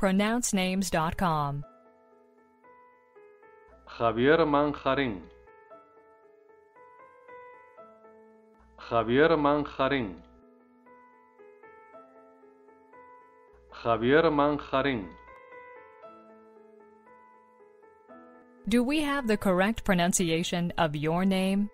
pronouncenames.com. Javier Manjarín. Javier Manjarín. Javier Manjarín. Do we have the correct pronunciation of your name?